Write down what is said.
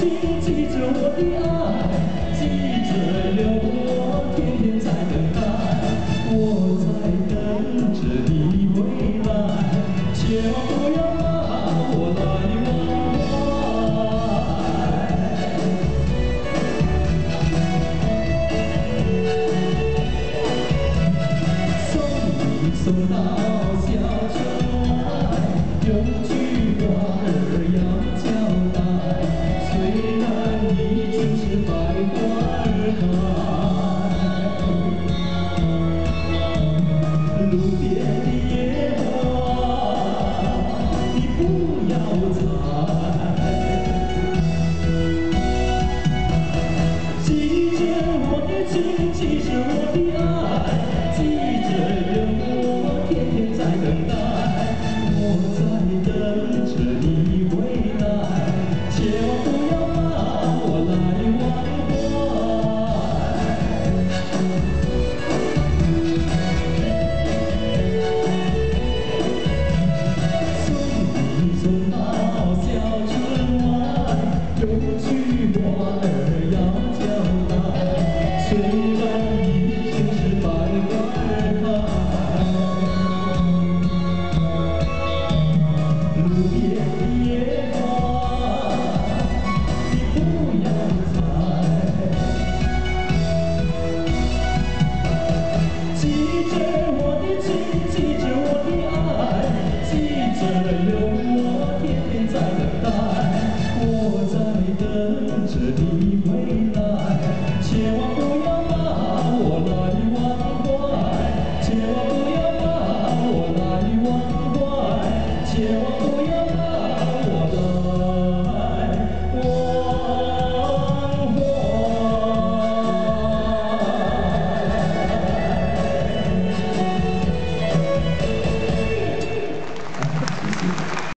请记着我的爱，记着了我天天在等待，我在等着你回来，千万不要把我来忘怀。送你送到。花儿开，路边的野花你不要采，我的情，